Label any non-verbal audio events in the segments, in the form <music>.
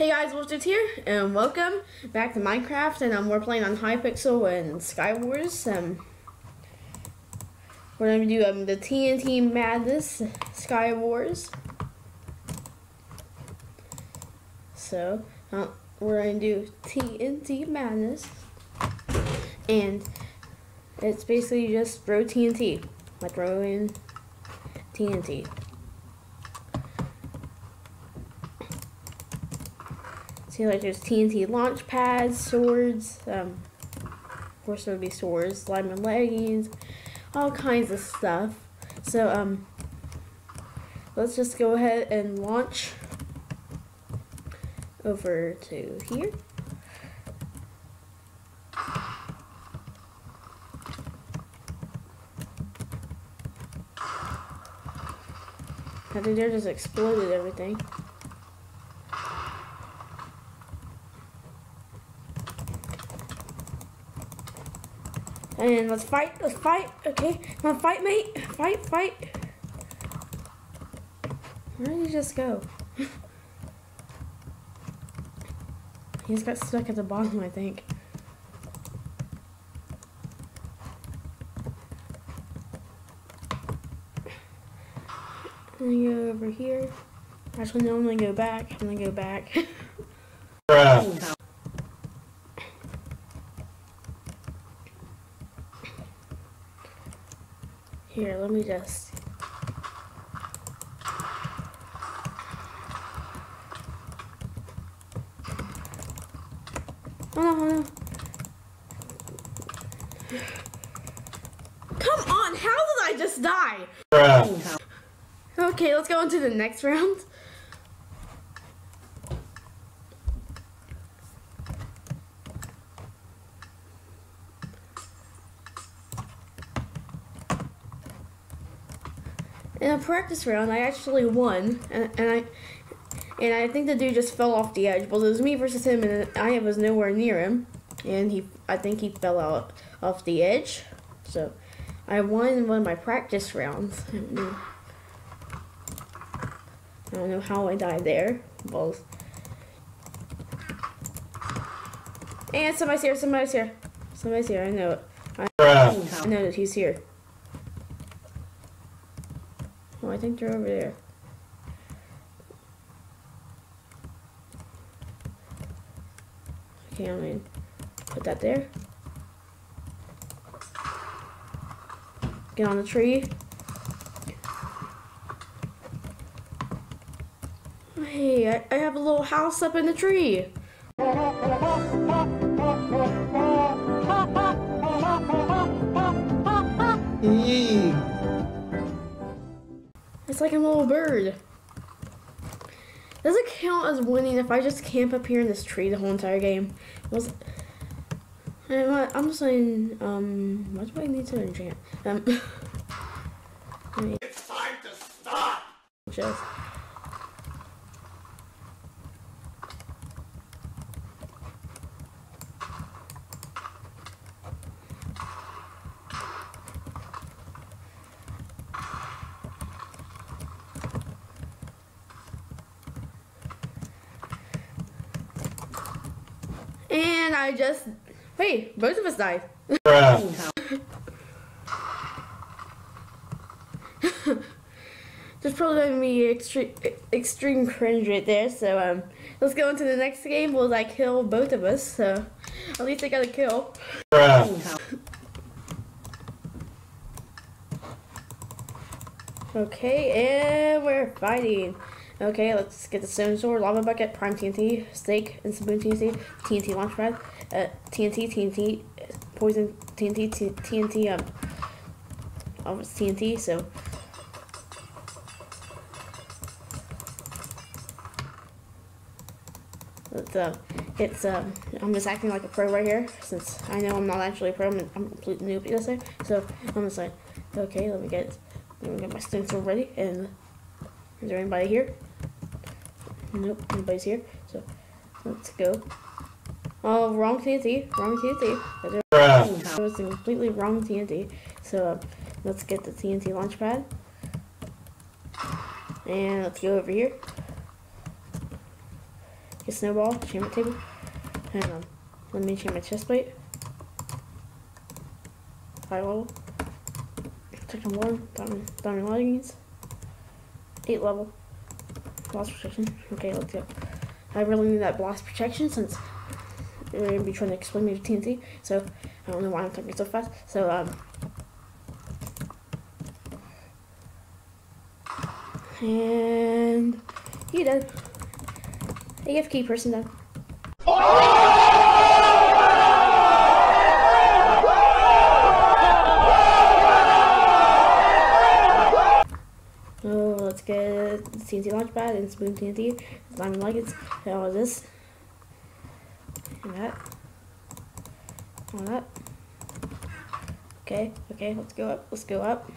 Hey guys, Wolfsters here, and welcome back to Minecraft, and um, we're playing on Hypixel and Skywars. Um, we're going to do um, the TNT Madness Skywars. So, uh, we're going to do TNT Madness, and it's basically just throw TNT, like throwing TNT. See, like there's TNT launch pads, swords, um, of course there would be swords, diamond leggings, all kinds of stuff. So, um, let's just go ahead and launch over to here. I think they just exploded everything. And let's fight, let's fight, okay? Come on, fight, mate. Fight, fight. Where did he just go? <laughs> he just got stuck at the bottom, I think. I'm gonna go over here. Actually, no, I'm gonna go back. I'm gonna go back. <laughs> Bruh. Here, let me just. Oh no, oh no. Come on, how did I just die? Bruh. Okay, let's go into the next round. In a practice round, I actually won, and, and I and I think the dude just fell off the edge. Well, it was me versus him, and I was nowhere near him, and he I think he fell out off the edge. So I won one of my practice rounds. I don't know, I don't know how I died there. Both. And somebody's here. Somebody's here. Somebody's here. I know it. I, Bruh. I know that he's here. Oh, I think they're over there. Okay, I'm gonna put that there. Get on the tree. Hey, I, I have a little house up in the tree. It's like a little bird. Does it count as winning if I just camp up here in this tree the whole entire game? Was I'm, I'm saying, um, what do I need to enchant? Um, <laughs> It's time to stop. just. And I just wait. Both of us died. <laughs> There's probably going to be extreme extreme cringe right there. So um, let's go into the next game. Will I kill both of us? So at least I got a kill. <laughs> Okay, and we're fighting. Okay, let's get the stone sword, lava bucket, prime TNT, steak, and spoon TNT, TNT launch pad, uh, TNT, TNT, poison TNT, T- TNT, um, oh, it's TNT, so. Uh, it's, um, I'm just acting like a pro right here, since I know I'm not actually a pro, I'm, a complete noob, you say. So, I'm just like, okay, let me get, let me get my stone sword ready, and is there anybody here? Nope, nobody's here. So let's go. Oh, wrong TNT. Wrong TNT. That was a completely wrong TNT. So uh, let's get the TNT launch pad. And let's go over here. Get snowball, enchantment table. Hang on. let me enchant my chest plate. High level. Section one, diamond, diamond leggings. Eight level. Blast protection. Okay, let's go. I really need that blast protection since they're gonna be trying to explain me to TNT. So I don't know why I'm talking so fast. So um. And you done. AFK person done. Oh, let's TNT launchpad and smooth TNT, diamond leggings, and all this. And that. All that. Okay, okay, let's go up, let's go up.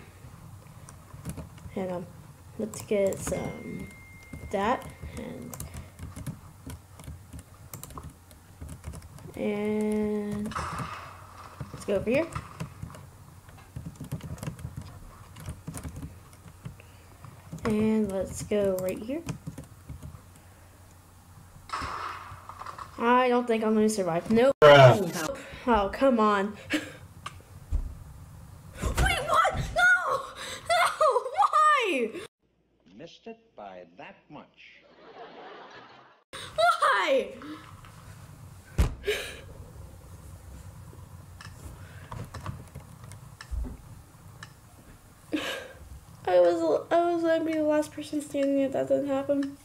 And um, let's get some that and and let's go over here. And let's go right here. I don't think I'm gonna survive. Nope. Bruh. Oh, come on. <laughs> Wait, what? No! No! Why? Missed it by that much. Why? I was I was be the last person standing if that doesn't happen.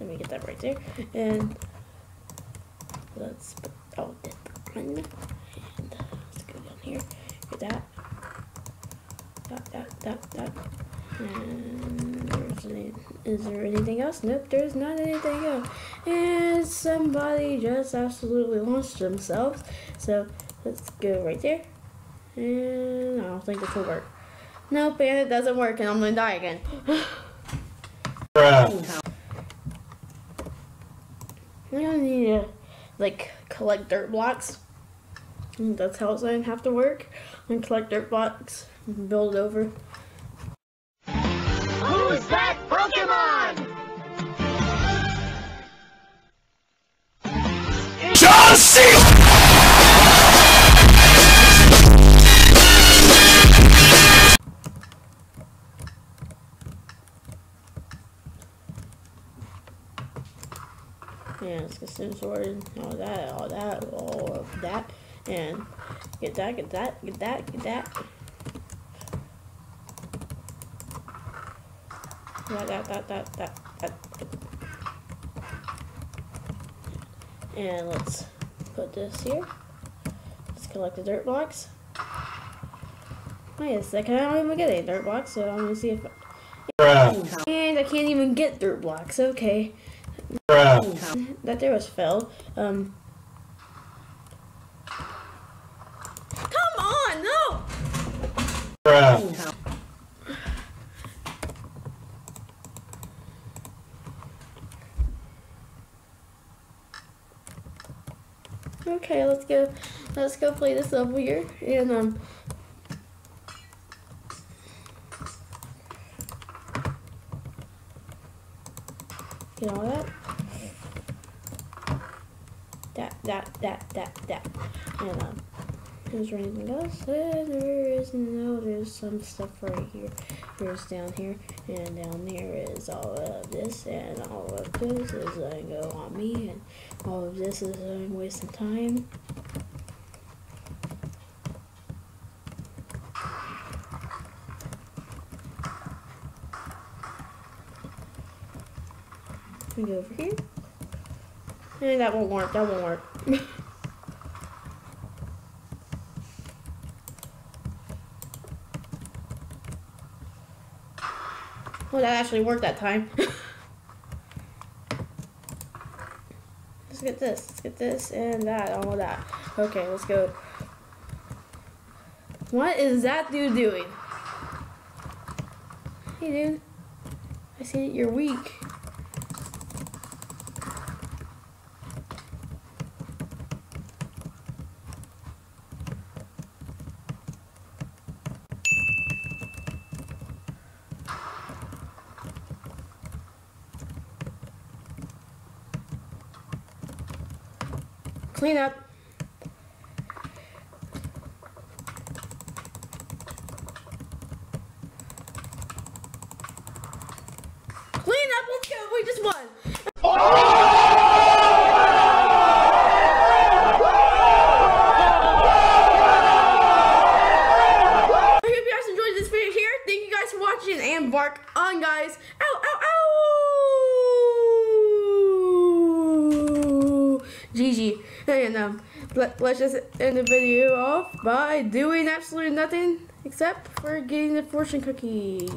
Let me get that right there. And let's put all that on. And let's go down here. Get that. That, that, that, that. And there's any, is there anything else? Nope, there's not anything else. And somebody just absolutely launched themselves. So let's go right there. And I don't think this will work. Nope, and it doesn't work, and I'm gonna die again. <sighs> I don't need to like collect dirt blocks. That's how it's gonna have to work. And collect dirt blocks, build over. Get sorted. All that, all that, all of that. And get that, get that, get that, get that. That, that, that, that, that, that. And let's put this here. Let's collect the dirt blocks. Wait a second, I don't even get any dirt blocks, so I'm gonna see if. And I can't even get dirt blocks, okay. Bruh. that there was Phil. Um. Come on, no! Bruh. Okay, let's go. Let's go play this level here, and um. Get all that. That, that, that, that. And um. Is there anything else? There is no, there's some stuff right here. Here's down here, and down there is all of this, and all of this is going to go on me, and all of this is going to waste some time. Go over here. And that won't work, that won't work. <laughs> Well, that actually worked that time. <laughs> let's get this. Let's get this and that. All of that. Okay, let's go. What is that dude doing? Hey, dude. I see that you're weak. Clean up. Clean up, let's go, we just won. I hope you guys enjoyed this video here. Thank you guys for watching and bark on guys. Ow, ow, ow! GG. And um, let, let's just end the video off by doing absolutely nothing except for getting the fortune cookie.